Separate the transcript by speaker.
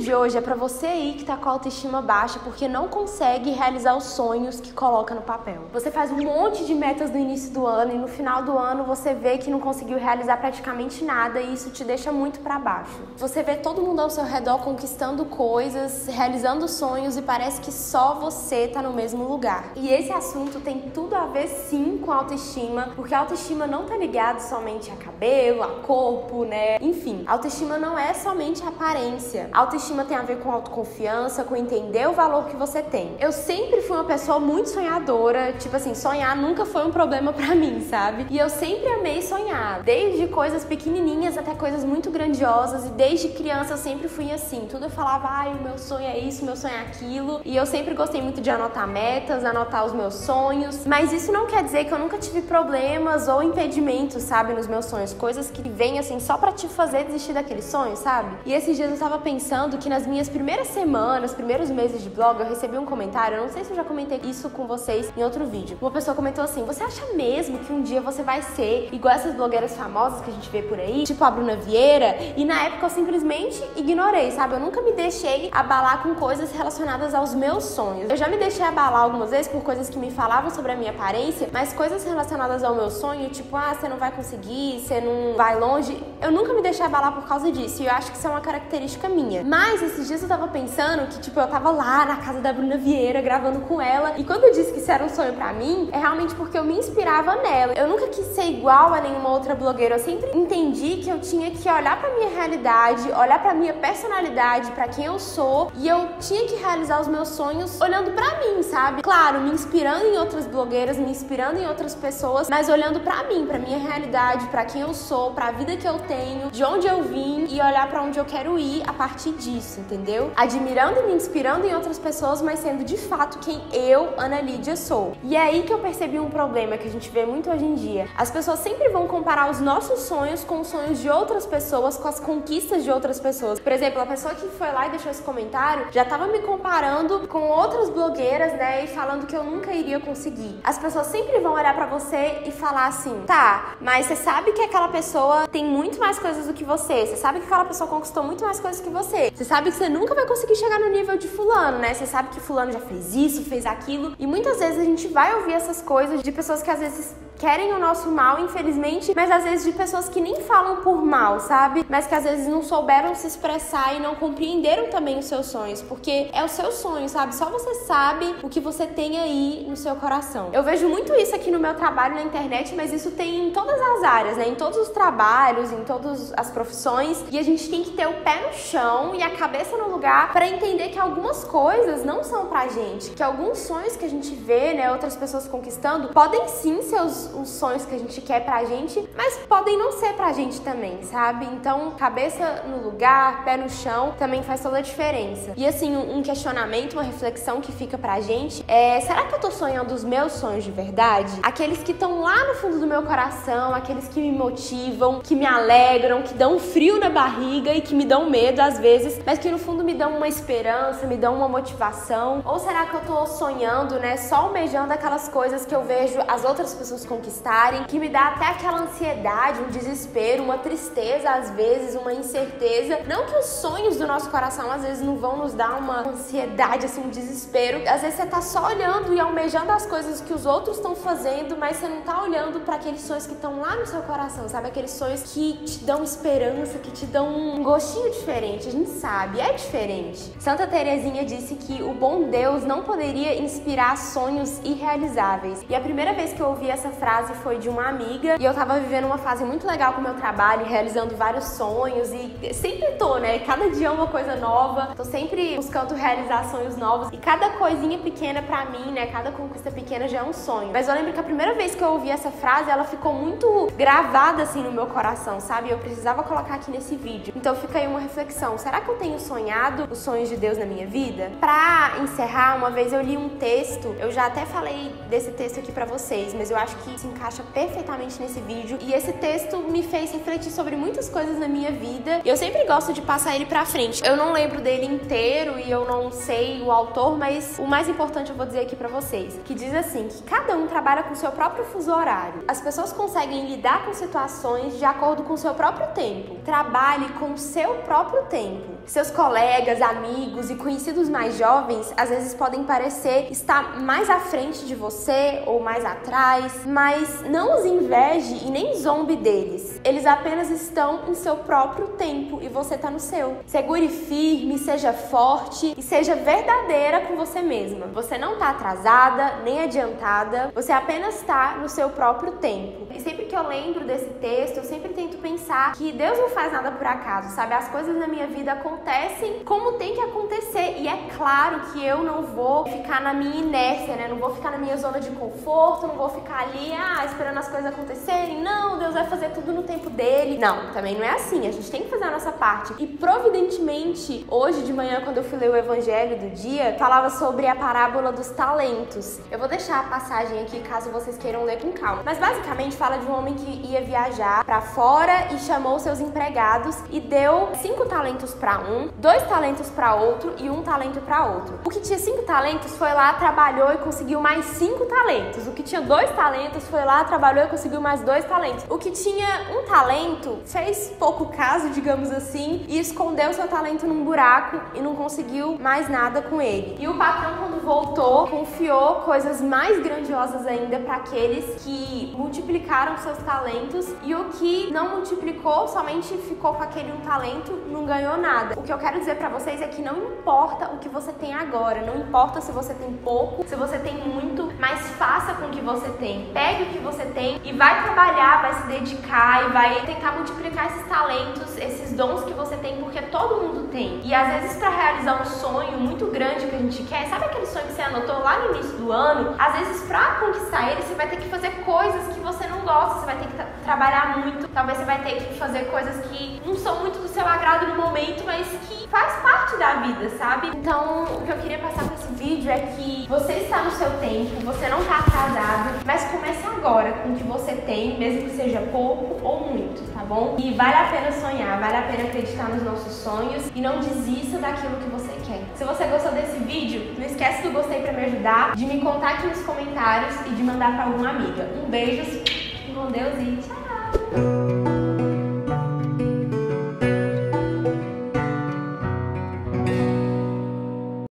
Speaker 1: vídeo de hoje é para você aí que tá com a autoestima baixa porque não consegue realizar os sonhos que coloca no papel. Você faz um monte de metas no início do ano e no final do ano você vê que não conseguiu realizar praticamente nada e isso te deixa muito para baixo. Você vê todo mundo ao seu redor conquistando coisas, realizando sonhos e parece que só você tá no mesmo lugar. E esse assunto tem tudo a ver sim com autoestima, porque a autoestima não tá ligado somente a cabelo, a corpo, né? Enfim, autoestima não é somente aparência. Autoestima tem a ver com autoconfiança, com entender o valor que você tem. Eu sempre fui uma pessoa muito sonhadora, tipo assim, sonhar nunca foi um problema para mim, sabe? E eu sempre amei sonhar, desde coisas pequenininhas até coisas muito grandiosas e desde criança eu sempre fui assim. Tudo eu falava, ai, o meu sonho é isso, meu sonho é aquilo. E eu sempre gostei muito de anotar metas, anotar os meus sonhos, mas isso não quer dizer que eu nunca tive problemas ou impedimentos, sabe, nos meus sonhos, coisas que vêm assim só para te fazer desistir daquele sonho, sabe? E esses dias eu tava pensando que nas minhas primeiras semanas, primeiros meses de blog, eu recebi um comentário, eu não sei se eu já comentei isso com vocês em outro vídeo. Uma pessoa comentou assim: "Você acha mesmo que um dia você vai ser igual essas blogueiras famosas que a gente vê por aí, tipo a Bruna Vieira?" E na época eu simplesmente ignorei, sabe? Eu nunca me deixei abalar com coisas relacionadas aos meus sonhos. Eu já me deixei abalar algumas vezes por coisas que me falavam sobre a minha aparência, mas coisas relacionadas ao meu sonho, tipo, ah, você não vai conseguir, você não vai longe, eu nunca me deixei abalar por causa disso. E eu acho que isso é uma característica minha. Mas esses dias eu tava pensando que, tipo, eu tava lá na casa da Bruna Vieira gravando com ela. E quando eu disse que isso era um sonho para mim, é realmente porque eu me inspirava nela. Eu nunca quis ser igual a nenhuma outra blogueira. Eu sempre entendi que eu tinha que olhar para minha realidade, olhar para minha personalidade, para quem eu sou, e eu tinha que realizar os meus sonhos olhando para mim, sabe? Claro, me inspirando em outras blogueiras, me inspirando em outras pessoas, mas olhando para mim, para minha realidade, para quem eu sou, para a vida que eu tenho, de onde eu vim e olhar para onde eu quero ir a partir disso, entendeu? Admirando e me inspirando em outras pessoas, mas sendo de fato quem eu, Ana Lídia, sou. E é aí que eu percebi um problema que a gente vê muito hoje em dia. As pessoas sempre vão comparar os nossos sonhos com os sonhos de outras pessoas, com as conquistas de outras pessoas. Por exemplo, a pessoa que foi lá e deixou esse comentário já tava me comparando com outras blogueiras, né, e falando que eu nunca iria conseguir. As pessoas sempre vão olhar para você e falar assim: "Tá, mas você sabe que aquela pessoa tem muito mais coisas do que você. Você sabe que aquela pessoa conquistou muito mais coisas que você. Você sabe que você nunca vai conseguir chegar no nível de fulano, né? Você sabe que fulano já fez isso, fez aquilo. E muitas vezes a gente vai ouvir essas coisas de pessoas que às vezes querem o nosso mal, infelizmente, mas às vezes de pessoas que nem falam por mal, sabe? Mas que às vezes não souberam se expressar e não compreenderam também os seus sonhos, porque é o seu sonho, sabe? Só você sabe o que você tem aí no seu coração. Eu vejo muito isso aqui no meu trabalho na internet, mas isso tem em todas as áreas, né? Em todos os trabalhos, em todas as profissões, e a gente tem que ter o pé no chão e a cabeça no lugar para entender que algumas coisas não são pra gente, que alguns sonhos que a gente vê, né, outras pessoas conquistando, podem sim ser os os sonhos que a gente quer pra gente, mas podem não ser pra gente também, sabe? Então, cabeça no lugar, pé no chão, também faz toda a diferença. E assim, um questionamento, uma reflexão que fica pra gente é: será que eu tô sonhando os meus sonhos de verdade? Aqueles que estão lá no fundo do meu coração, aqueles que me motivam, que me alegram, que dão frio na barriga e que me dão medo às vezes, mas que no fundo me dão uma esperança, me dão uma motivação? Ou será que eu tô sonhando, né, só almejando aquelas coisas que eu vejo as outras pessoas conquistarem, que me dá até aquela ansiedade, um desespero, uma tristeza às vezes, uma incerteza. Não que os sonhos do nosso coração às vezes não vão nos dar uma ansiedade, assim, um desespero. Às vezes você tá só olhando e almejando as coisas que os outros estão fazendo, mas você não tá olhando para aqueles sonhos que estão lá no seu coração, sabe? Aqueles sonhos que te dão esperança, que te dão um gostinho diferente. A gente sabe, é diferente. Santa Terezinha disse que o bom Deus não poderia inspirar sonhos irrealizáveis. E a primeira vez que eu ouvi essa frase frase foi de uma amiga e eu tava vivendo uma fase muito legal com o meu trabalho, realizando vários sonhos e sempre tô, né? Cada dia é uma coisa nova, tô sempre buscando realizar sonhos novos e cada coisinha pequena para mim, né? Cada conquista pequena já é um sonho. Mas eu lembro que a primeira vez que eu ouvi essa frase, ela ficou muito gravada assim no meu coração, sabe? Eu precisava colocar aqui nesse vídeo. Então fica aí uma reflexão. Será que eu tenho sonhado os sonhos de Deus na minha vida? Pra encerrar, uma vez eu li um texto, eu já até falei desse texto aqui para vocês, mas eu acho que se encaixa perfeitamente nesse vídeo. E esse texto me fez refletir sobre muitas coisas na minha vida. E eu sempre gosto de passar ele pra frente. Eu não lembro dele inteiro e eu não sei o autor, mas o mais importante eu vou dizer aqui para vocês, que diz assim, que cada um trabalha com seu próprio fuso horário. As pessoas conseguem lidar com situações de acordo com seu próprio tempo. Trabalhe com seu próprio tempo. Seus colegas, amigos e conhecidos mais jovens às vezes podem parecer estar mais à frente de você ou mais atrás, mas não os inveje e nem zombe deles. Eles apenas estão em seu próprio tempo e você está no seu. Segure firme, seja forte e seja verdadeira com você mesma. Você não está atrasada nem adiantada, você apenas está no seu próprio tempo. E sempre que eu lembro desse texto, eu sempre tento pensar que Deus não faz nada por acaso, sabe? As coisas na minha vida acontecem como tem que acontecer. E é claro que eu não vou ficar na minha inércia, né? Não vou ficar na minha zona de conforto, não vou ficar ali, ah, esperando as coisas acontecerem. Não, Deus vai fazer tudo no tempo dele. Não, também não é assim. A gente tem que fazer a nossa parte. E providentemente, hoje de manhã, quando eu fui ler o evangelho do dia, falava sobre a parábola dos talentos. Eu vou deixar a passagem aqui caso vocês queiram ler com calma. Mas basicamente fala de um homem que ia viajar para fora e chamou seus empregados e deu cinco talentos para um, dois talentos para outro e um talento para outro. O que tinha cinco talentos foi lá, trabalhou e conseguiu mais cinco talentos. O que tinha dois talentos foi lá, trabalhou e conseguiu mais dois talentos. O que tinha um talento fez pouco caso, digamos assim, e escondeu seu talento num buraco e não conseguiu mais nada com ele. E o patrão, quando voltou, confiou coisas mais grandiosas ainda para aqueles que multiplicaram seus talentos e o que não multiplicou somente ficou com aquele um talento, não ganhou nada. O que eu quero dizer para vocês é que não importa o que você tem agora, não importa se você tem pouco, se você tem muito, mas faça com o que você tem. Pegue o que você tem e vai trabalhar, vai se dedicar e vai tentar multiplicar esses talentos, esses dons que você tem, porque todo mundo tem. E às vezes para realizar um sonho muito grande que a gente quer, sabe aquele sonho que você anotou lá no início do ano? Às vezes para conquistar ele, você vai ter que fazer coisas que você não gosta, você vai ter que trabalhar muito, talvez você vai ter que fazer coisas que não são muito do seu agrado no momento, mas que faz parte da vida, sabe? Então, o que eu queria passar com esse vídeo é que você está no seu tempo, você não está atrasado, mas comece agora com o que você tem, mesmo que seja pouco ou muito, tá bom? E vale a pena sonhar, vale a pena acreditar nos nossos sonhos e não desista daquilo que você quer. Se você gostou desse vídeo, não esquece do gostei para me ajudar, de me contar aqui nos comentários e de mandar para alguma amiga. Um beijo, com Deus e tchau!